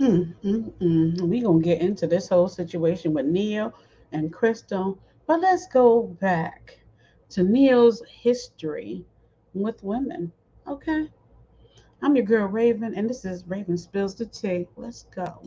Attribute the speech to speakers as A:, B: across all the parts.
A: Mm, mm, mm. We're going to get into this whole situation with Ne-Yo and Crystal, but let's go back to Ne-Yo's history with women. Okay. I'm your girl Raven, and this is Raven Spills the Tea. Let's go.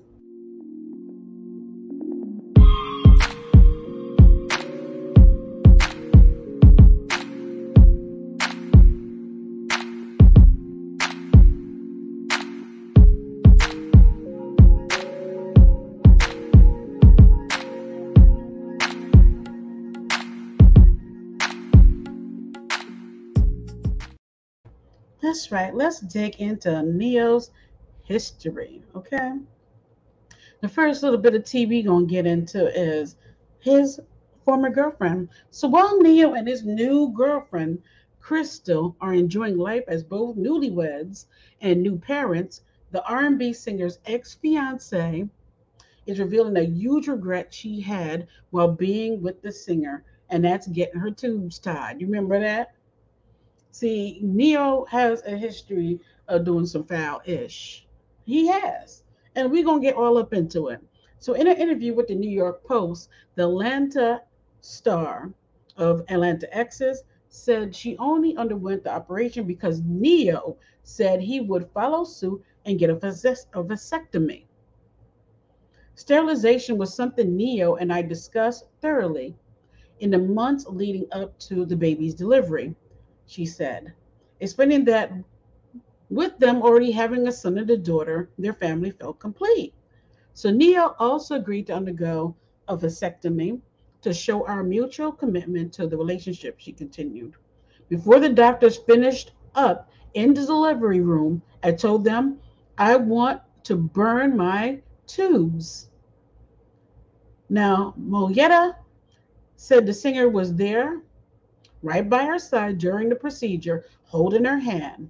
A: That's right. Let's dig into Ne-Yo's history. Okay. The first little bit of tea we gonna get into is his former girlfriend. So while Ne-Yo and his new girlfriend Crystal are enjoying life as both newlyweds and new parents, the R&B singer's ex-fiance is revealing a huge regret she had while being with the singer, and that's getting her tubes tied. You remember that? See, Ne-Yo has a history of doing some foul ish. He has. And we're going to get all up into it. So, in an interview with the New York Post, the Atlanta star of Atlanta Exes said she only underwent the operation because Ne-Yo said he would follow suit and get a, a vasectomy. Sterilization was something Ne-Yo and I discussed thoroughly in the months leading up to the baby's delivery she said, explaining that with them already having a son and a daughter, their family felt complete. So Ne-Yo also agreed to undergo a vasectomy to show our mutual commitment to the relationship, she continued. Before the doctors finished up in the delivery room, I told them I want to burn my tubes. Now, Monyetta said the singer was there right by her side during the procedure, holding her hand.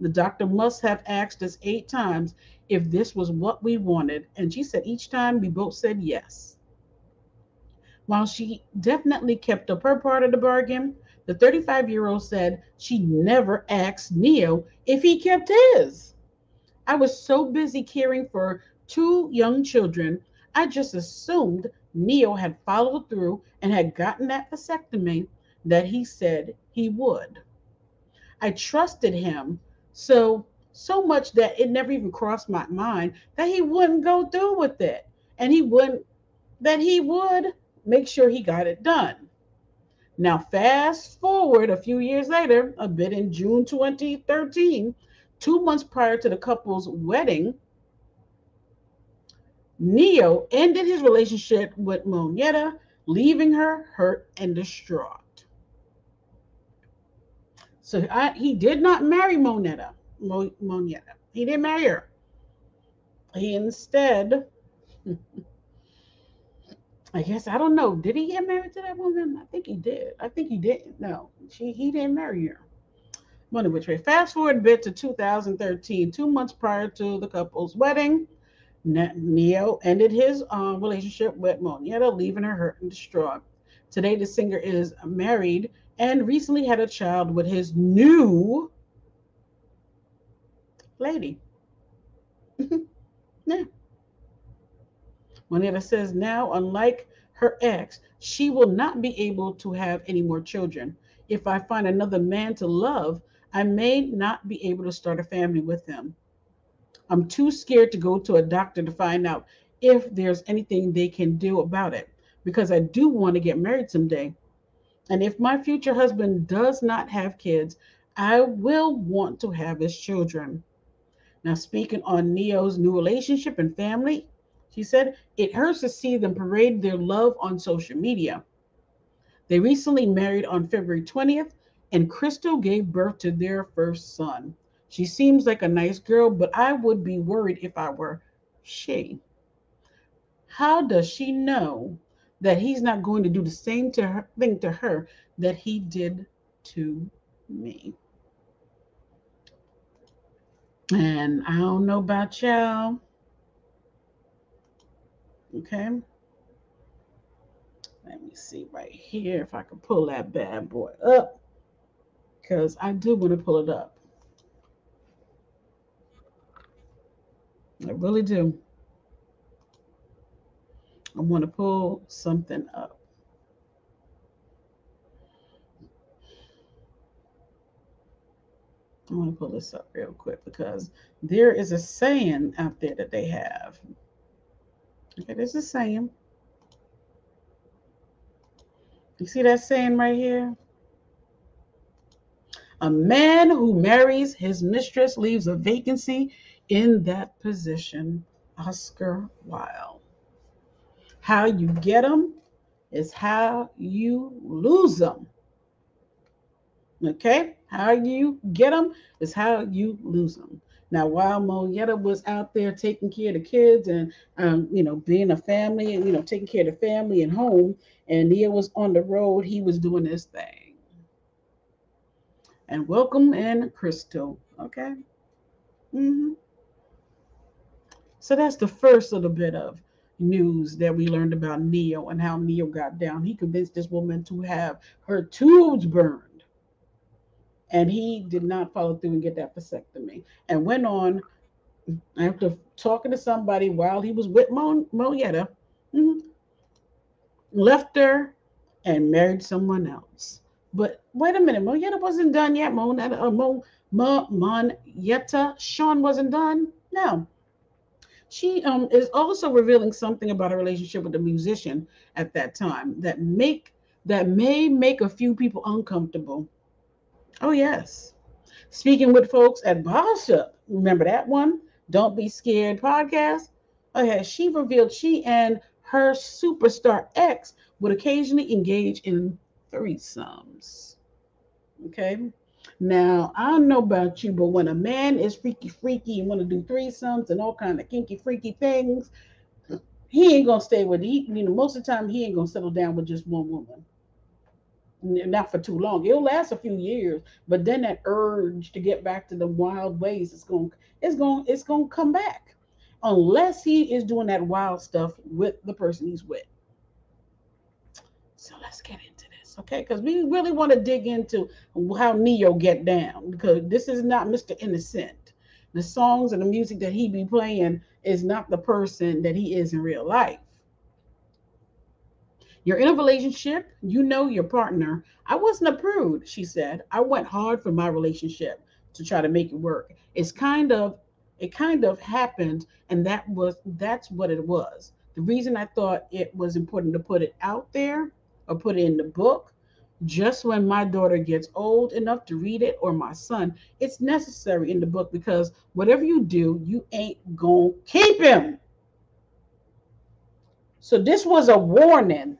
A: The doctor must have asked us eight times if this was what we wanted, and she said each time we both said yes. While she definitely kept up her part of the bargain, the 35 year old said she never asked Ne-Yo if he kept his. I was so busy caring for two young children, I just assumed Ne-Yo had followed through and had gotten that vasectomy that he said he would. I trusted him so so much that it never even crossed my mind that he wouldn't go through with it and he wouldn't that he would make sure he got it done. Now fast forward a few years later, a bit in June 2013, 2 months prior to the couple's wedding, Ne-Yo ended his relationship with Monyetta, leaving her hurt and distraught. So I, he did not marry Monetta. Mo. He didn't marry her. He instead, I guess I don't know. Did he get married to that woman? I think he did. I think he did. No, she he didn't marry her. Money which way. Fast forward a bit to 2013, two months prior to the couple's wedding. Ne-Yo ended his uh, relationship with Monetta, leaving her hurt and distraught. Today, the singer is married and recently had a child with his new lady. yeah. Moneta says now, unlike her ex, she will not be able to have any more children. If I find another man to love, I may not be able to start a family with him. I'm too scared to go to a doctor to find out if there's anything they can do about it because I do want to get married someday. And if my future husband does not have kids, I will want to have his children. Now, speaking on Ne-Yo's new relationship and family, she said, it hurts to see them parade their love on social media. They recently married on February 20th, and Crystal gave birth to their first son. She seems like a nice girl, but I would be worried if I were she. How does she know that he's not going to do the same to her, thing to her that he did to me. And I don't know about y'all. Okay. Let me see right here if I can pull that bad boy up. Because I do want to pull it up. I really do. I want to pull something up. I want to pull this up real quick because there is a saying out there that they have. Okay, there's a saying. You see that saying right here? A man who marries his mistress leaves a vacancy in that position. Oscar Wilde. How you get them is how you lose them. Okay? How you get them is how you lose them. Now, while Monyetta was out there taking care of the kids and, um, you know, being a family and, you know, taking care of the family and home, and Ne-Yo was on the road, he was doing his thing. And welcome in Crystal. Okay. Mm-hmm. So that's the first little bit of news that we learned about Ne-Yo and how Ne-Yo got down. He convinced this woman to have her tubes burned. And he did not follow through and get that vasectomy and went on after talking to somebody while he was with Mo, Moyetta, mm-hmm, left her and married someone else. But wait a minute, Moyetta wasn't done yet. Monetta, uh, Mo, Mo, Monyetta, Shaw wasn't done. No. She um, is also revealing something about her relationship with the musician at that time that make that may make a few people uncomfortable. Oh yes. Speaking with folks at Boss Up, remember that one? Don't Be Scared podcast. Oh yeah, she revealed she and her superstar ex would occasionally engage in threesomes. Okay. Now, I don't know about you, but when a man is freaky, freaky and want to do threesomes and all kind of kinky, freaky things, he ain't gonna stay with he. You know, most of the time he ain't gonna settle down with just one woman. Not for too long. It'll last a few years, but then that urge to get back to the wild ways is going, it's going, it's going to come back, unless he is doing that wild stuff with the person he's with. So let's get into okay? Because we really want to dig into how Ne-Yo get down because this is not Mr. Innocent. The songs and the music that he be playing is not the person that he is in real life. You're in a relationship, you know your partner. I wasn't a prude, she said. I went hard for my relationship to try to make it work. It's kind of it kind of happened and that was that's what it was. The reason I thought it was important to put it out there or put it in the book. Just when my daughter gets old enough to read it or my son it's necessary in the book because whatever you do you ain't gonna keep him. So this was a warning.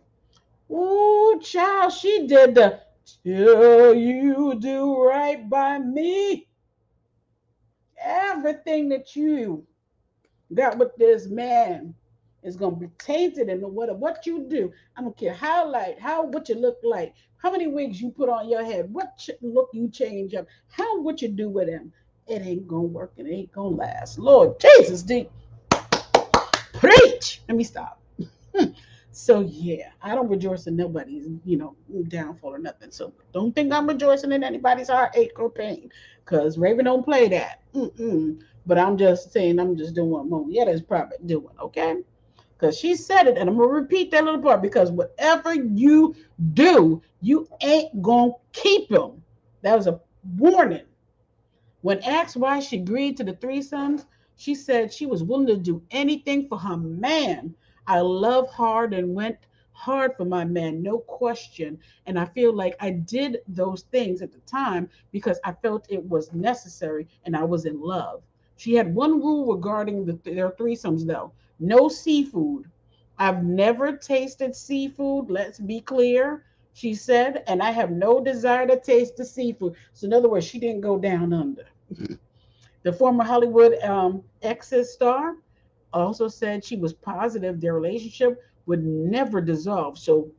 A: Ooh, child, she did the till you do right by me. Everything that you got with this man is gonna be tainted and what what you do. I don't care how light, how what you look like, how many wigs you put on your head, what look you change up, how what you do with him. It ain't gonna work. It ain't gonna last. Lord Jesus, D. preach. Let me stop. so yeah, I don't rejoice in nobody's, you know, downfall or nothing. So don't think I'm rejoicing in anybody's heartache or pain, because Raven don't play that. Mm-mm. But I'm just saying, I'm just doing what Monyetta is probably doing, okay? Because she said it, and I'm gonna repeat that little part because whatever you do, you ain't gonna keep them. That was a warning. When asked why she agreed to the threesomes, she said she was willing to do anything for her man. I love hard and went hard for my man, no question. And I feel like I did those things at the time because I felt it was necessary and I was in love. She had one rule regarding the, their threesomes, though no seafood. I've never tasted seafood, let's be clear, she said, and I have no desire to taste the seafood. So, in other words, she didn't go down under. the former Hollywood um, exes star also said she was positive their relationship would never dissolve. So,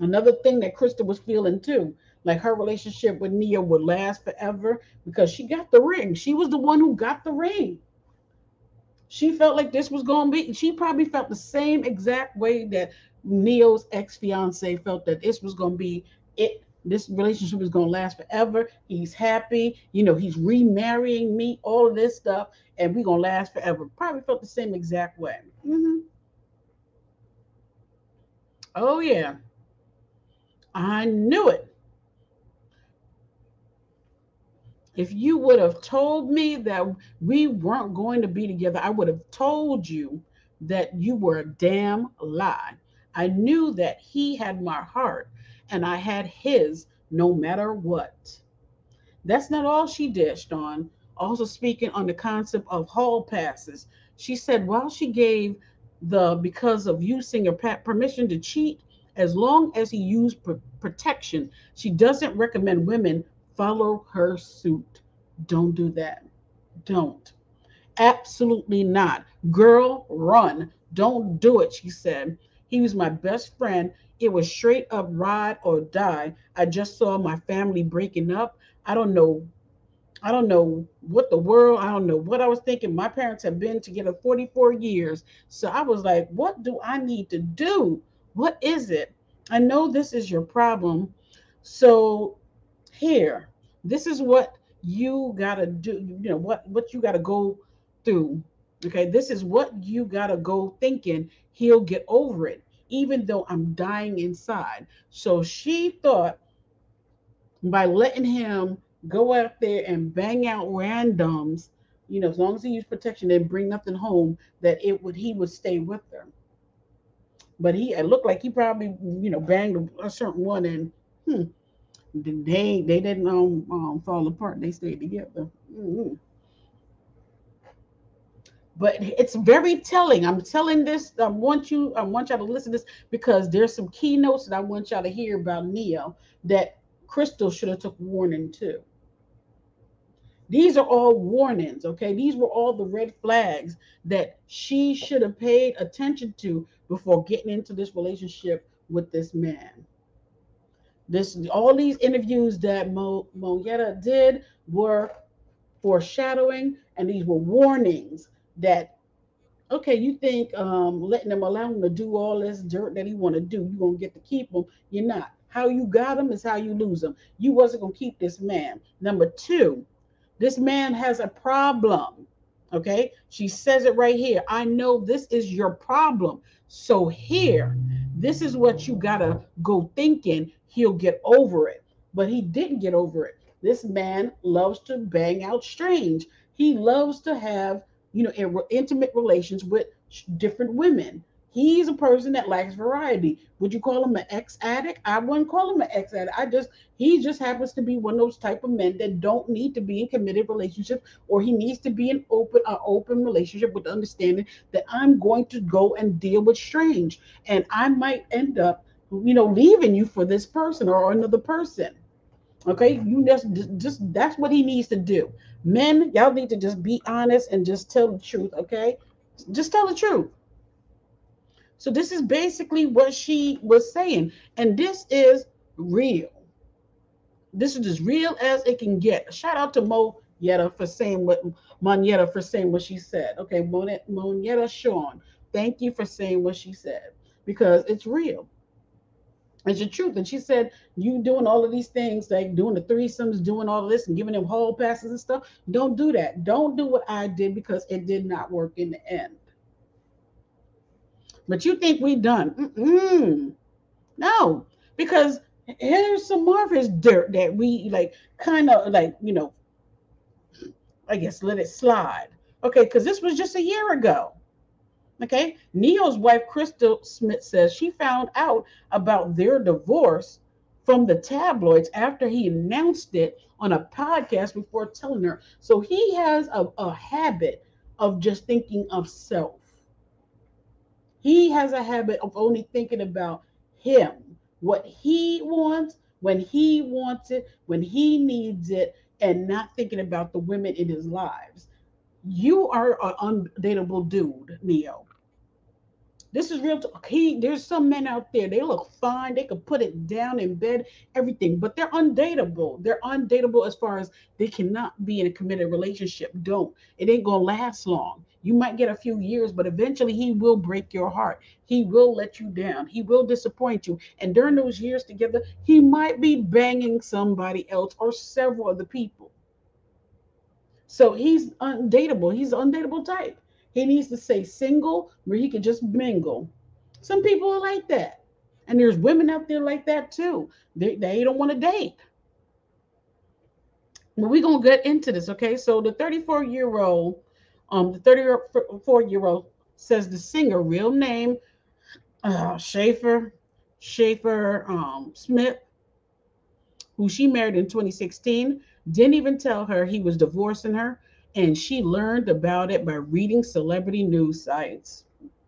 A: another thing that Krista was feeling too, like her relationship with Ne-Yo would last forever because she got the ring. She was the one who got the ring she felt like this was going to be she probably felt the same exact way that Ne-Yo's ex-fiance felt that this was going to be it this relationship is going to last forever he's happy you know he's remarrying me all of this stuff and we're going to last forever probably felt the same exact way mm-hmm. Oh, yeah. I knew it. If you would have told me that we weren't going to be together, I would have told you that you were a damn lie. I knew that he had my heart and I had his no matter what. That's not all she dished on. Also, speaking on the concept of hall passes, she said while she gave the because of you singer Pat permission to cheat, as long as he used pr- protection, she doesn't recommend women follow her suit. Don't do that. Don't. Absolutely not. Girl, run. Don't do it, she said. He was my best friend. It was straight up ride or die. I just saw my family breaking up. I don't know. I don't know what the world, I don't know what I was thinking. My parents have been together 44 years. So I was like, what do I need to do? What is it? I know this is your problem. So here, this is what you got to do. You know, what, what you got to go through. Okay. This is what you got to go thinking he'll get over it, even though I'm dying inside. So she thought by letting him go out there and bang out randoms, you know, as long as he used protection and bring nothing home, that it would he would stay with her. But he it looked like he probably, you know, banged a certain one and hmm, they they didn't um, um fall apart. They stayed together. Mm-hmm. But it's very telling. I'm telling this. I want you. I want y'all to listen to this because there's some keynotes that I want y'all to hear about Ne-Yo that Crystal should have took warning too. These are all warnings, okay? These were all the red flags that she should have paid attention to before getting into this relationship with this man. This all these interviews that Mo, Monyetta did were foreshadowing, and these were warnings that okay, you think um, letting them allow him to do all this dirt that he want to do, you're gonna get to keep him. You're not. How you got him is how you lose him. You wasn't gonna keep this man. Number two, this man has a problem. Okay, she says it right here. I know this is your problem. So here, this is what you gotta go thinking. He'll get over it, but he didn't get over it. This man loves to bang out strange. He loves to have you know intimate relations with different women. He's a person that lacks variety. Would you call him an ex addict? I wouldn't call him an ex addict. I just he just happens to be one of those type of men that don't need to be in committed relationships, or he needs to be in open an open relationship with the understanding that I'm going to go and deal with strange, and I might end up, you know, leaving you for this person or another person. Okay, you just just that's what he needs to do. Men, y'all need to just be honest and just tell the truth. Okay, just tell the truth. So this is basically what she was saying. And this is real. This is as real as it can get. Shout out to Mo Yetta for saying what Monyetta for saying what she said. Okay, Monyetta Shaw, thank you for saying what she said because it's real. It's the truth. And she said, You doing all of these things, like doing the threesomes, doing all of this and giving them hall passes and stuff. Don't do that. Don't do what I did because it did not work in the end. But you think we done? Mm-mm. No, because here's some more of his dirt that we like, kind of like you know, I guess let it slide. Okay, because this was just a year ago. Okay, Ne-Yo's wife Crystal Smith says she found out about their divorce from the tabloids after he announced it on a podcast before telling her. So he has a, a habit of just thinking of self. He has a habit of only thinking about him, what he wants, when he wants it, when he needs it, and not thinking about the women in his lives. You are an undateable dude, Ne-Yo. This is real. He, there's some men out there. They look fine. They could put it down in bed, everything, but they're undateable. They're undateable as far as they cannot be in a committed relationship. Don't. It ain't gonna last long. You might get a few years, but eventually he will break your heart. He will let you down. He will disappoint you. And during those years together, he might be banging somebody else or several other people. So he's undateable. He's undateable type. He needs to stay single where he can just mingle. Some people are like that. And there's women out there like that too. They, they don't want to date. But we're gonna get into this, okay? So the 34 year old, um, the 34 year old says the singer, real name, uh, Shaffer, Shaffer um, Smith, who she married in 2016, didn't even tell her he was divorcing her, and she learned about it by reading celebrity news sites.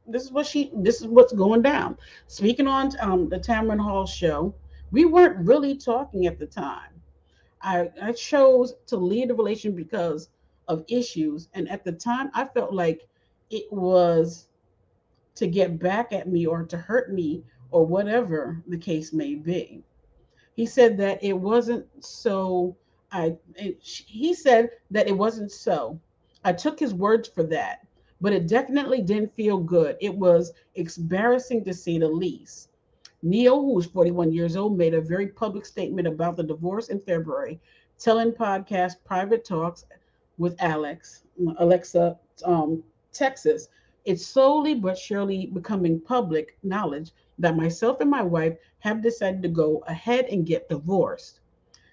A: This is what she. This is what's going down. Speaking on um, the Tamron Hall show, we weren't really talking at the time. I, I chose to leave the relation because of issues, and at the time, I felt like it was to get back at me or to hurt me or whatever the case may be. He said that it wasn't so. I it, he said that it wasn't so. I took his words for that, but it definitely didn't feel good. It was embarrassing to say the least. Ne-Yo, who was 41 years old, made a very public statement about the divorce in February, telling podcast Private Talks with Alex, Alexa, um, Texas. It's slowly but surely becoming public knowledge that myself and my wife have decided to go ahead and get divorced.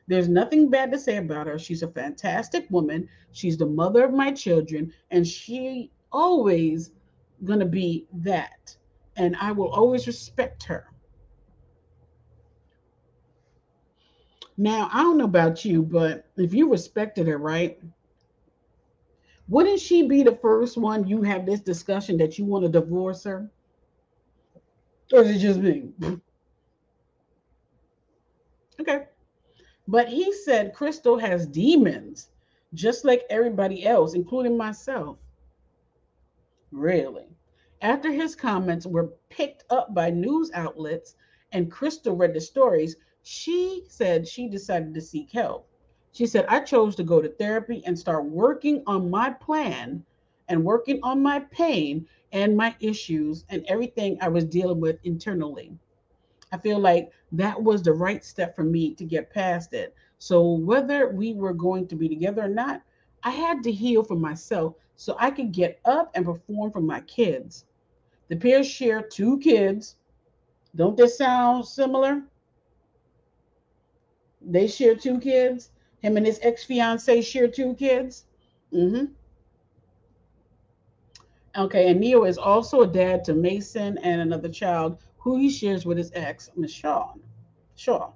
A: There's nothing bad to say about her. She's a fantastic woman. She's the mother of my children, and she always gonna be that. And I will always respect her. Now, I don't know about you, but if you respected her, right? Wouldn't she be the first one you have this discussion that you want to divorce her? Or is it just me? Okay. But he said Crystal has demons, just like everybody else, including myself. Really? After his comments were picked up by news outlets and Crystal read the stories, she said she decided to seek help. She said, I chose to go to therapy and start working on my plan and working on my pain and my issues and everything I was dealing with internally. I feel like that was the right step for me to get past it. So, whether we were going to be together or not, I had to heal for myself so I could get up and perform for my kids. The pairs share two kids. Don't this sound similar? They share two kids. Him and his ex fiance share two kids. Mm-hmm. Okay, and Ne-Yo is also a dad to Mason and another child who he shares with his ex, Michonne Shaw.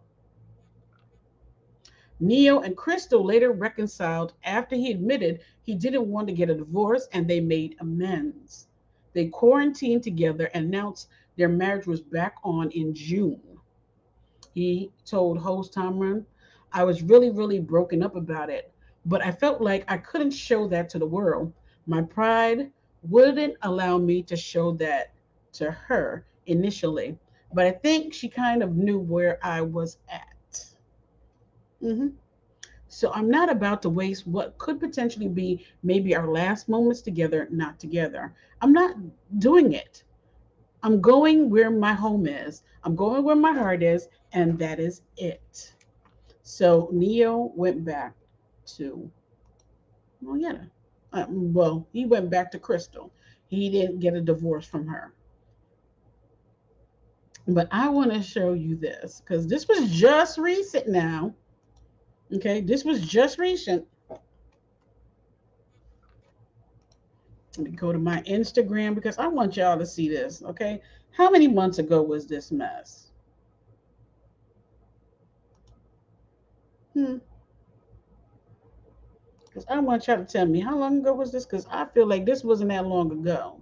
A: Ne-Yo and Crystal later reconciled after he admitted he didn't want to get a divorce and they made amends. They quarantined together and announced their marriage was back on in June. He told host Tamron, I was really, really broken up about it, but I felt like I couldn't show that to the world. My pride wouldn't allow me to show that to her initially, but I think she kind of knew where I was at. Mm-hmm. So I'm not about to waste what could potentially be maybe our last moments together, not together. I'm not doing it. I'm going where my home is. I'm going where my heart is, and that is it. So Ne-Yo went back to, yeah, uh, well, he went back to Crystal. He didn't get a divorce from her. But I want to show you this because this was just recent now. Okay, this was just recent. Let me go to my Instagram because I want y'all to see this. Okay, how many months ago was this mess? Hmm. Because I want y'all to tell me how long ago was this? Because I feel like this wasn't that long ago.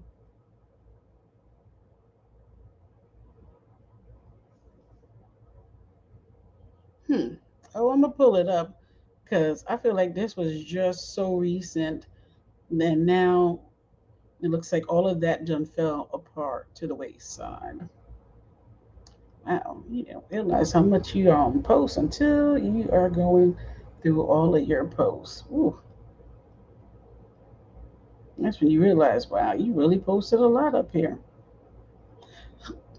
A: Hmm. Oh, I'm gonna pull it up because I feel like this was just so recent. And now it looks like all of that done fell apart to the wayside. Wow, you don't realize how much you um post until you are going through all of your posts. Ooh. That's when you realize, wow, you really posted a lot up here.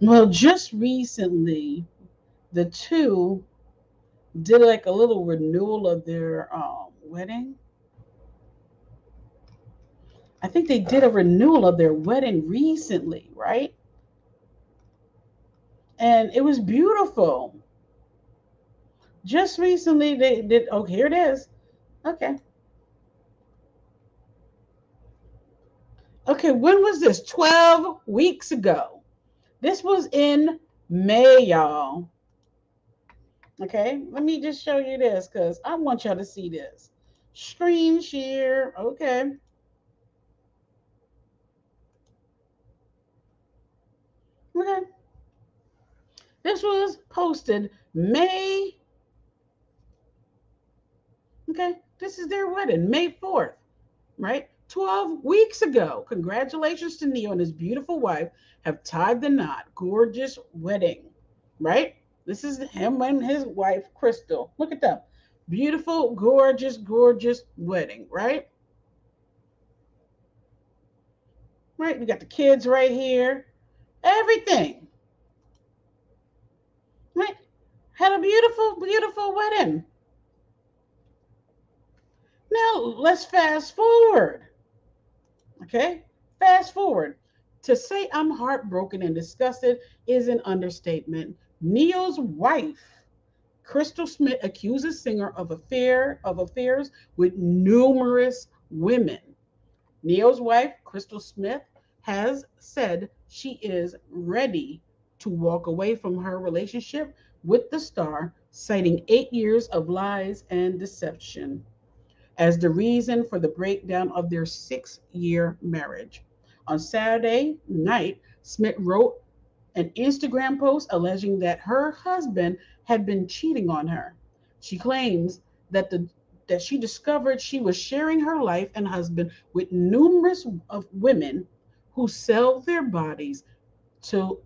A: Well, just recently, the two did like a little renewal of their um, wedding. I think they did a renewal of their wedding recently, right? and it was beautiful. Just recently, they did. Oh, here it is. Okay. Okay, when was this? 12 weeks ago. This was in May, y'all. Okay, let me just show you this because I want y'all to see this. Screen share. Okay. Okay. This was posted May. Okay, this is their wedding, May 4th, right? 12 weeks ago. Congratulations to Ne-Yo and his beautiful wife have tied the knot. Gorgeous wedding, right? This is him and his wife, Crystal. Look at them. Beautiful, gorgeous, gorgeous wedding, right? Right? We got the kids right here. Everything. Right? Had a beautiful, beautiful wedding. Now let's fast forward. Okay? Fast forward. To say I'm heartbroken and disgusted is an understatement. Ne-Yo's wife, Crystal Smith, accuses singer of affair of affairs with numerous women. Ne-Yo's wife, Crystal Smith, has said she is ready to walk away from her relationship with the star, citing eight years of lies and deception as the reason for the breakdown of their six year marriage. On Saturday night, Smith wrote an Instagram post alleging that her husband had been cheating on her. She claims that the that she discovered she was sharing her life and husband with numerous of women who sell their bodies to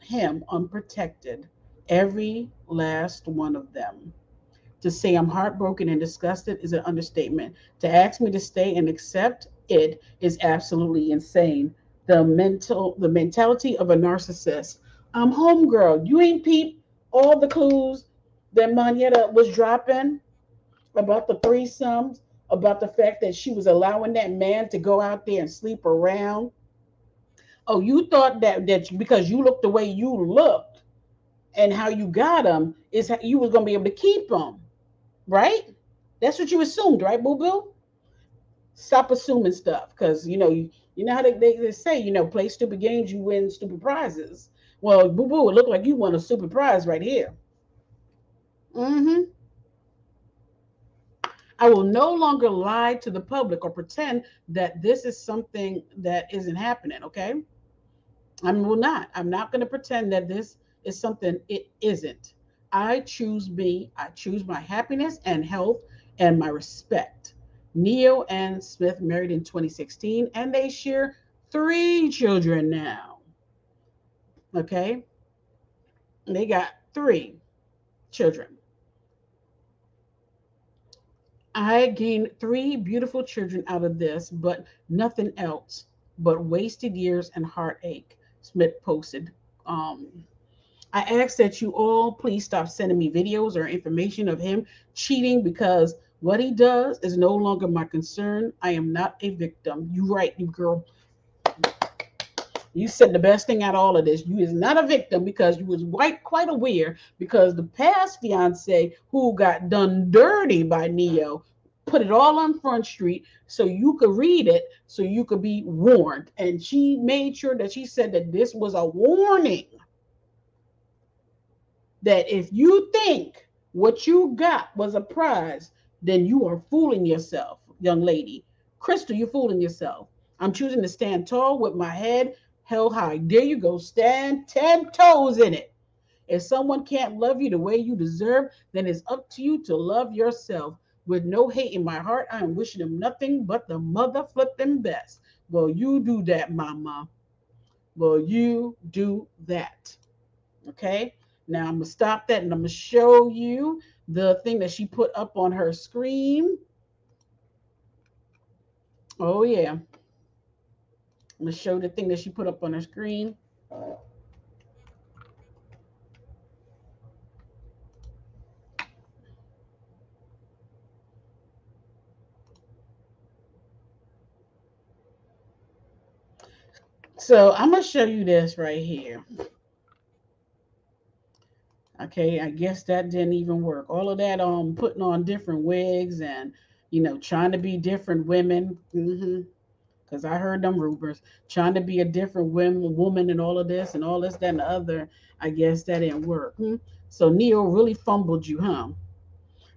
A: him unprotected, every last one of them. To say I'm heartbroken and disgusted is an understatement. To ask me to stay and accept it is absolutely insane. The mental the mentality of a narcissist. I'm homegirl. You ain't peep all the clues that Monyetta was dropping about the threesomes, about the fact that she was allowing that man to go out there and sleep around. Oh, you thought that that because you looked the way you looked and how you got him is you was gonna be able to keep him right? That's what you assumed, right, boo boo? Stop assuming stuff because you know you, you know how they, they, they, say you know play stupid games you win stupid prizes. Well, boo boo, it looked like you won a stupid prize right here. Mm-hmm. I will no longer lie to the public or pretend that this is something that isn't happening. Okay, I will not. I'm not going to pretend that this is something it isn't. I choose me. I choose my happiness and health and my respect. Ne-Yo and Smith married in 2016 and they share three children now. Okay. They got three children. I gained three beautiful children out of this, but nothing else but wasted years and heartache, Smith posted um, I ask that you all please stop sending me videos or information of him cheating because what he does is no longer my concern. I am not a victim. You right, you girl. You said the best thing out of all of this. You is not a victim because you was quite quite aware because the past fiance who got done dirty by Ne-Yo put it all on Front Street so you could read it, so you could be warned. And she made sure that she said that this was a warning that if you think what you got was a prize, then you are fooling yourself, young lady. Crystal, you're fooling yourself. I'm choosing to stand tall with my head held high. There you go. Stand 10 toes in it. If someone can't love you the way you deserve, then it's up to you to love yourself. With no hate in my heart, I am wishing them nothing but the mother flipping best. Well, you do that, mama. Well, you do that. Okay. Now I'm gonna stop that and I'm gonna show you the thing that she put up on her screen. Oh yeah. I'm gonna show the thing that she put up on her screen. So I'm gonna show you this right here. Okay, I guess that didn't even work. All of that um putting on different wigs and you know trying to be different women. Mm-hmm because I heard them rumors trying to be a different women, woman and all of this and all this, that, and the other. I guess that didn't work. Hmm? So Ne-Yo really fumbled you, huh?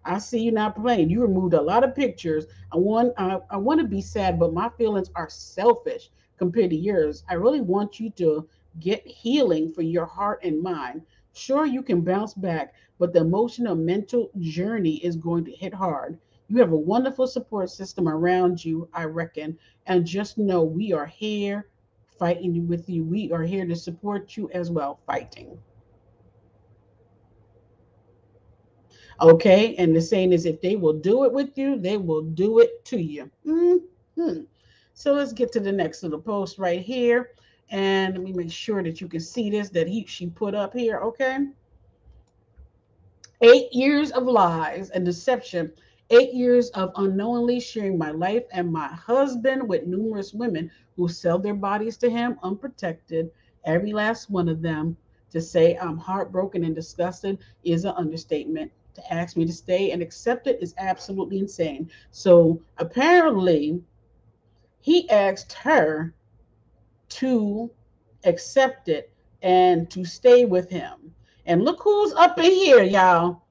A: I see you not playing. You removed a lot of pictures. I want I, I want to be sad, but my feelings are selfish compared to yours. I really want you to get healing for your heart and mind. Sure, you can bounce back, but the emotional mental journey is going to hit hard. You have a wonderful support system around you, I reckon. And just know we are here fighting with you. We are here to support you as well, fighting. Okay, and the saying is if they will do it with you, they will do it to you. Mm-hmm. So let's get to the next little post right here. And let me make sure that you can see this that he she put up here. Okay. Eight years of lies and deception Eight years of unknowingly sharing my life and my husband with numerous women who sell their bodies to him unprotected, every last one of them. To say I'm heartbroken and disgusted is an understatement. To ask me to stay and accept it is absolutely insane. So apparently, he asked her to accept it and to stay with him. And look who's up in here, y'all.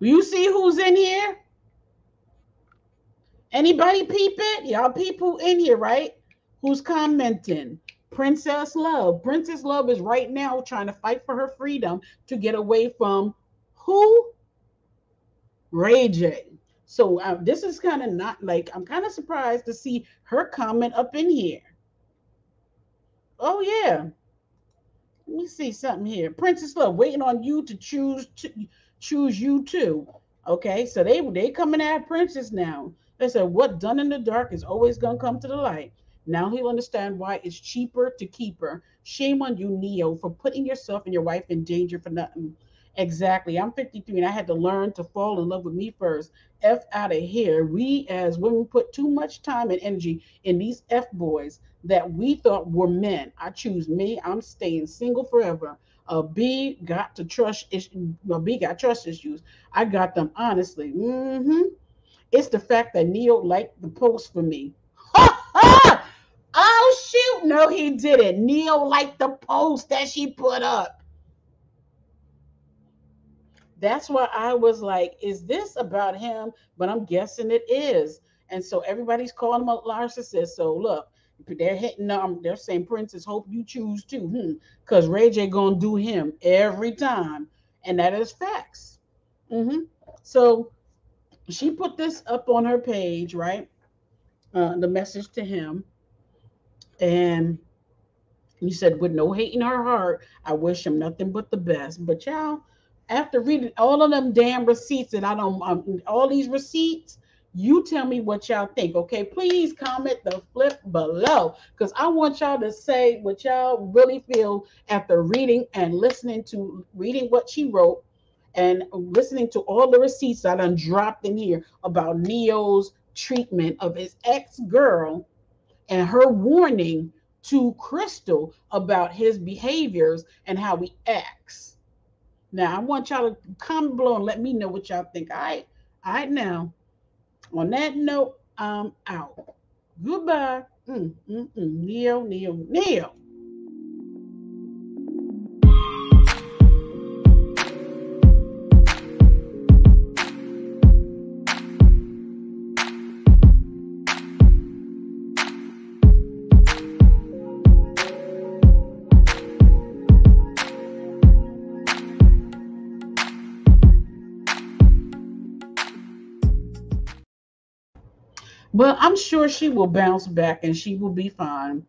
A: You see who's in here? Anybody peep it? Y'all people in here, right? Who's commenting? Princess Love. Princess Love is right now trying to fight for her freedom to get away from who? Ray J. So uh, this is kind of not like I'm kind of surprised to see her comment up in here. Oh yeah. Let me see something here. Princess Love waiting on you to choose to choose you too. Okay, so they they coming at Princess now. They said, What done in the dark is always to come to the light. Now he'll understand why it's cheaper to keep her. Shame on you, Ne-Yo, for putting yourself and your wife in danger for nothing. Exactly. I'm 53 and I had to learn to fall in love with me first. F out of here. We as women put too much time and energy in these F boys that we thought were men. I choose me. I'm staying single forever. Uh, B got to trust issues. Well, B got trust issues. I got them honestly. Mm-hmm. It's the fact that Ne-Yo liked the post for me. oh shoot! No, he didn't. Ne-Yo liked the post that she put up. That's why I was like, is this about him? But I'm guessing it is. And so everybody's calling him a narcissist. So look, they're hitting um, they're saying Princess, hope you choose too. Hmm. Because Ray J gonna do him every time. And that is facts. Mm-hmm. So she put this up on her page, right? Uh, the message to him. And he said, with no hate in her heart, I wish him nothing but the best. But y'all, after reading all of them damn receipts that I don't, um, all these receipts, you tell me what y'all think. Okay, please comment the flip below because I want y'all to say what y'all really feel after reading and listening to reading what she wrote and listening to all the receipts that I dropped in here about Ne-Yo's treatment of his ex girl and her warning to Crystal about his behaviors and how he acts. Now, I want y'all to comment below and let me know what y'all think. All right, all right, now, on that note, I'm out. Goodbye. Mm, mm, mm. Ne-Yo, Ne-Yo, Ne-Yo. But I'm sure she will bounce back and she will be fine.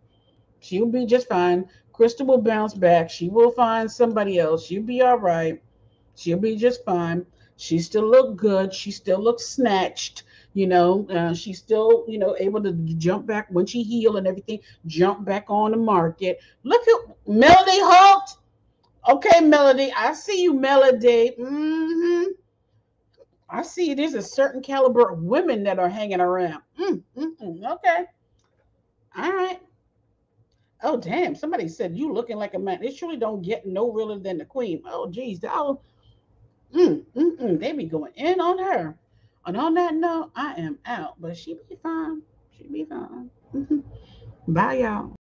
A: She will be just fine. Crystal will bounce back. She will find somebody else. She'll be all right. She'll be just fine. She still look good. She still looks snatched. You know, uh, she's still, you know, able to jump back when she heal and everything, jump back on the market. Look at Melody Holt. Okay, Melody, I see you, Melody. Mm-hmm. I see there's a certain caliber of women that are hanging around. Mm, mm, mm, okay. All right. Oh, damn. Somebody said you looking like a man. It surely don't get no realer than the queen. Oh, geez. Oh, Mm, mm, mm. They be going in on her. And on that note, I am out, but she be fine. She be fine. Bye, y'all.